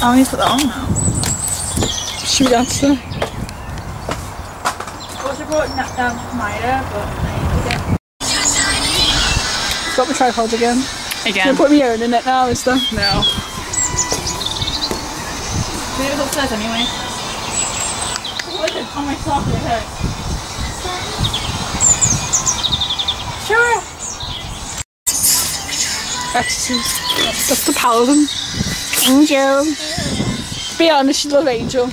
I need to put that on now. Should we to it? Also brought that down to Myra, but I need to get Got my tripod again. again. Can put me own in it now and stuff. No. Maybe it's upstairs anyway. What is it? On my sock, it hurts. Sure. Exorcist. That's the paladin. Angel. Be honest, you love Angel.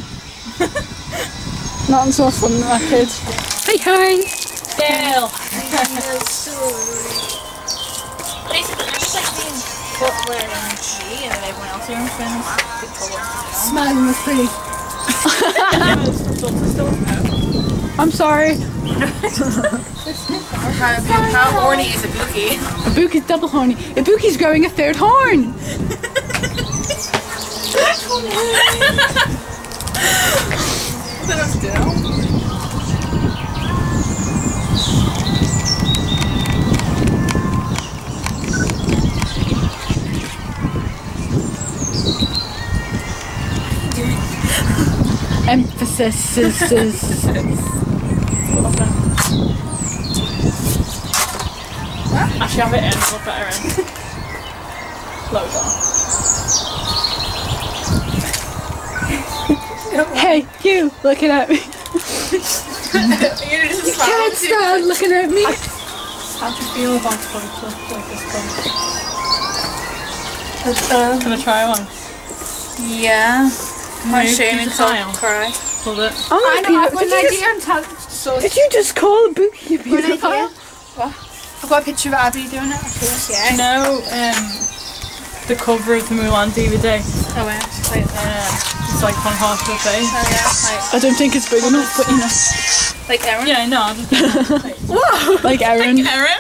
Nothing so fun than that kid. Hey, hi. Dale. But wearing G and then everyone else wearing fins. Smiling with pretty. I'm sorry. How, how horny is Ibuki? Ibuki's double horny. Ibuki's growing a third horn. Up still. Emphasis is, is Actually, have it in. Look better in. Hey, you looking at me. You just Can't stand looking at me. How do you feel about photo like this one? Can I try one? Yeah. My shame to and the tile. cry. Hold it. Oh my I know, I've God, got did, an you idea just, on how so did you just call Ibuki a beautiful? I've got a picture of Abby doing it. Do Yeah. you know um, the cover of the Mulan DVD? Oh yeah. Just like. Uh, it's like one half of the face. Oh yeah. I don't think it's big enough, but you know, Like like Erin. Yeah, no, I'm just like Erin. Erin.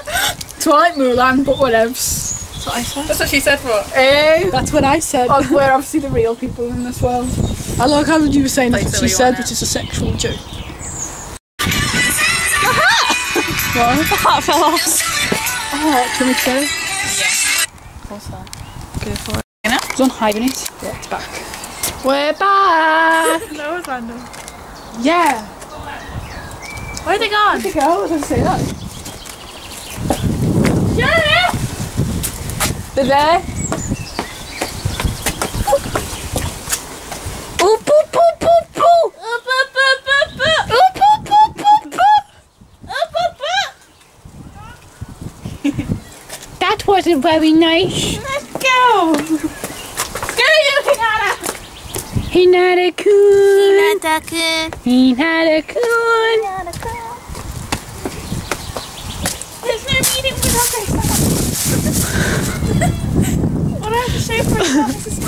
It's like Mulan, but whatevs. That's what I said. That's what she said for. Eh, that's what I said. Oh, we're obviously the real people in this world. I like how you were saying Like that's what she said, one, which is a sexual joke. what? The hat fell off. Oh, can we say? What's that? Go for it. You know? It's on hibernate. Yeah, it's back. We're back! That was random. Yeah! Where'd they gone? Where'd they go? I was going to say that. Yeah. They're there. Oop, oop, oop, oop, oop. Up up up up up. Oop, oop, oop, oop, oop. Up up up. That wasn't very nice. Go you Hinata. Hinata-kun. He not. There's no meeting what I have to say for myself is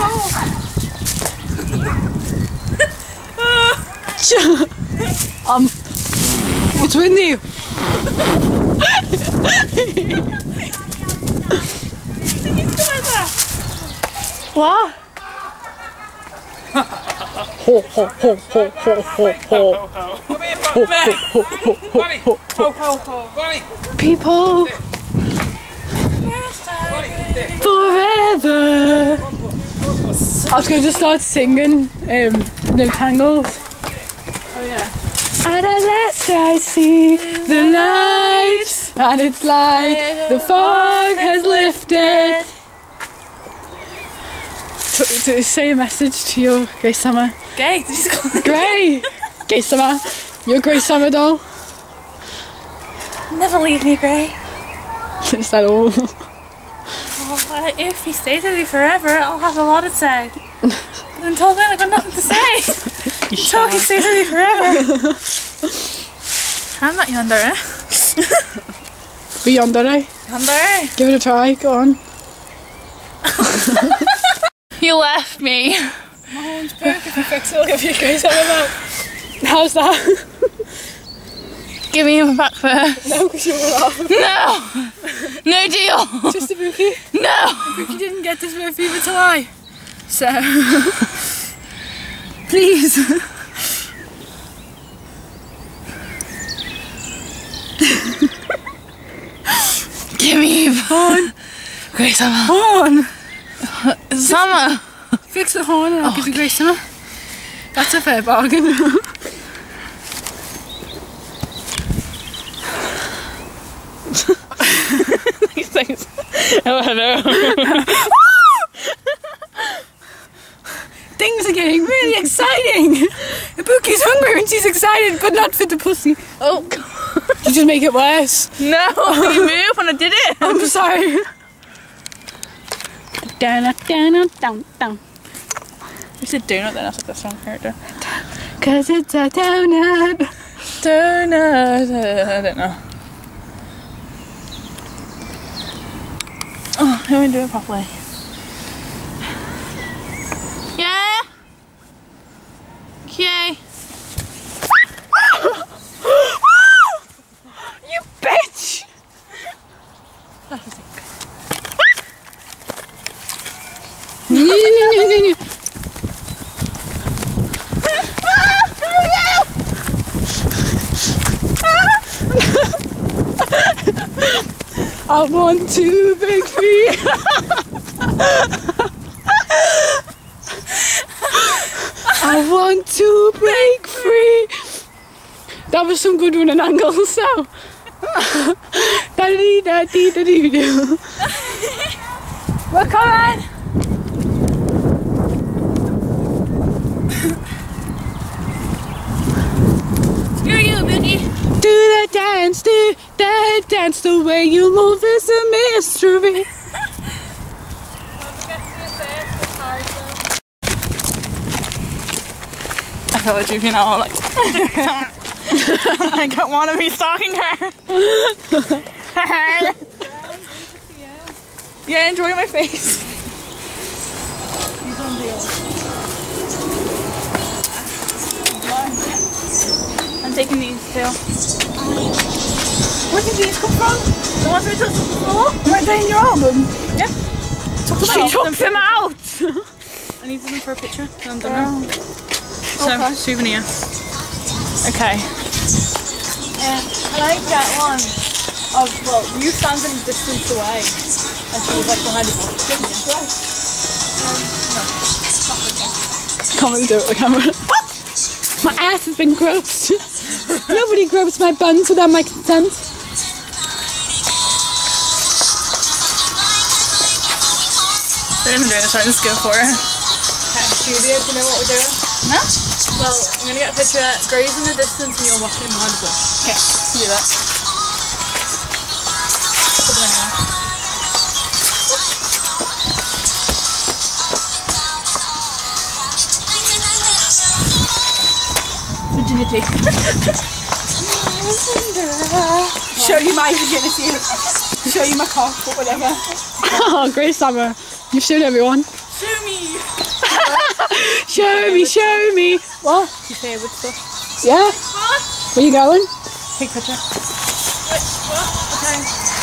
um, it's windy. What? ho, ho, ho, ho, ho, ho, ho. Ho, ho, ho, ho, ho, ho. People forever. I was going to start singing um, No Tangles. Oh yeah. And at last I see the light, and it's like the fog has lifted. To, to say a message to your Gray-sama. Gay. Just call Grey! Gray-sama. Your Gray-sama doll. Never leave me, Gray. Is that all? Oh, uh, if he stays with me forever, I'll have a lot to say. But until then, I've got nothing to say. Until he stays with me forever. I'm not yonder, eh? Beyond alright. Yonder. Give it a try. Go on. You left me. My horn's perfect. It affects all of you guys. I'm about. How's that? Give me him back first. no, because you were laughing. No! No deal! Just Ibuki. No! You didn't get this movie until I. So. Please. Give me phone. Grace, I'm On. Summer. Fix the horn and I'll give you Gray-sama. That's a fair bargain. These things. Oh, hello. Things are getting really exciting. Ibuki's hungry and she's excited, but not for the pussy. Oh, God. You just make it worse. no. Oh. you moved when I did it. I'm sorry. Down, down, down, down. You said donut then, I was like, that's wrong character. Cause it's a donut. Donut. I don't know. Oh, do we do it properly? Yeah? Okay. You bitch! I want to break free. I want to break free. That was some good running angles, so. da dee da dee da dee. We're coming! Screw you, Boogie. Do the dance, dance, the way you move is a mystery. I feel like you know, like I don't want to be stalking her. yeah, enjoy my face. I'm taking these too. Where did these come from? The ones we took them before? Weren't they in your album? Yeah. Took them She out. took them out! I need them for a picture. and I'm done now. So, Okay. souvenir. Okay. Um, can I get one of, well, you standing distance away and she was like behind the bush. Can't really do it with the camera. My ass has been groped. Nobody gropes my buns without my consent. They're gonna do this, so I'm just go for it. Julia, do you know what we're doing? No? Well, I'm gonna get a picture of Grace in the distance and you're walking behind the bush. Okay, you do that. Put them in there. Virginity. Show you my virginity. Show you my cock or whatever. Oh, Gray-sama. You've shown everyone. Show me! Show me, show me. What? Your favourite stuff. Yeah? Where you going? Take picture. Okay.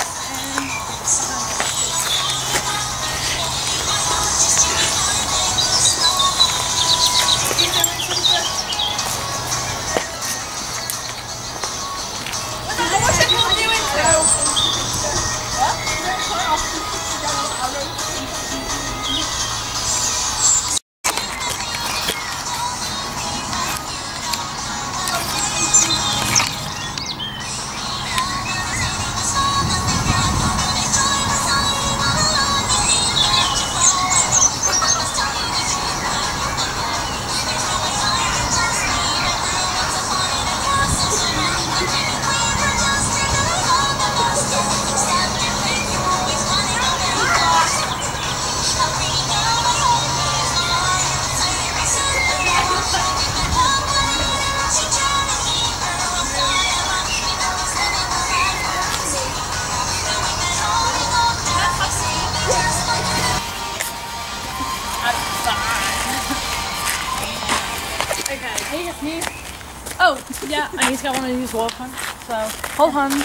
Oh, yeah, I need to get one of these wall pants. So, hold hands.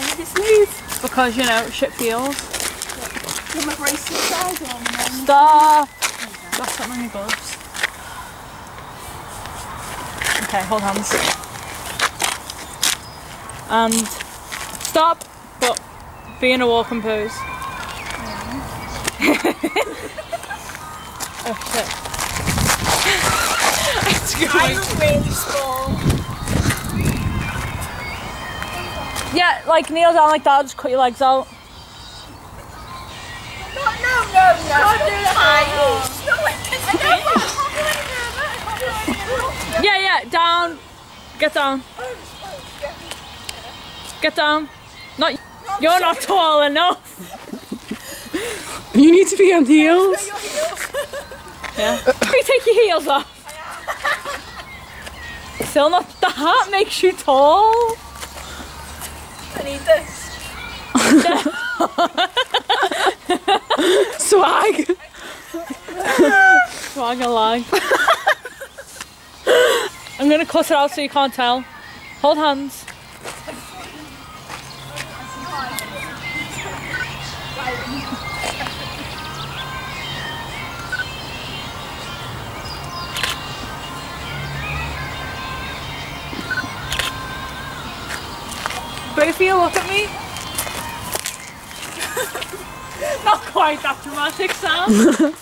Because, you know, shit feels. Put my bracelet size on Stop! Got something on your gloves. Okay, hold hands. And stop, but be in a walking pose. oh shit. I'm really. Yeah, like kneel down like that, just cut your legs out. No, no, no, no. Can't do that. Yeah, yeah, down. Get down. Get down. Not you're not tall enough. You need to be on heels. Yeah. Can You take your heels off. Still not the hat makes you tall. I need this. Swag. Swag a lie. I'm gonna cut it out so you can't tell. Hold hands. Of you look at me. Not quite that dramatic Sam.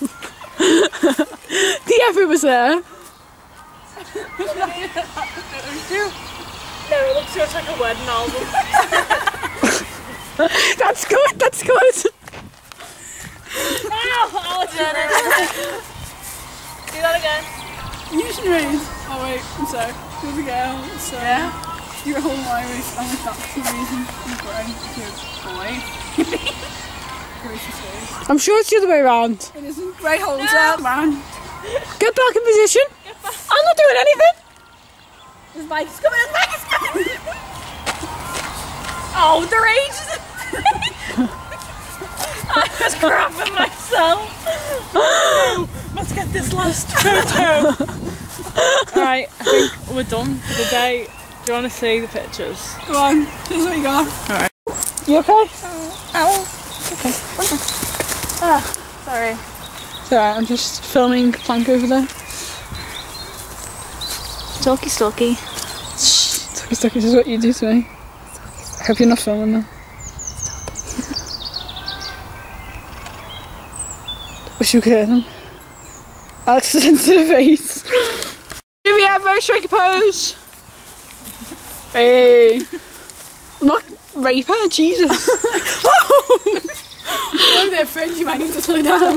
The effort was there. No, it looks just like a wedding album. That's good. That's good. Ow, Alex, you did it. Do that again. You should read. Oh wait, I'm sorry. Here we go. So you're a whole Irish and like that's the reason you're growing your boy. I'm sure it's the other way around. It isn't. Ray holds up, man. Get back in position. I'm not doing anything. His mic's coming, his mic is coming. Oh, the rage! I was grabbing myself. Let's get this last photo. Alright, I think we're done for the day. Do you want to see the pictures? Go on. Here's what you got. Alright. You okay? Oh, okay. Ah, sorry. It's alright. I'm just filming plank over there. Stalky, stalky. Stucky, stucky. This is what you do to me. I hope you're not filming them. Wish you could hear them. Alex is into the face. Here we have very striker pose. Hey. Not rape her, Jesus. Oh, I'm their friend, you might need to slow down.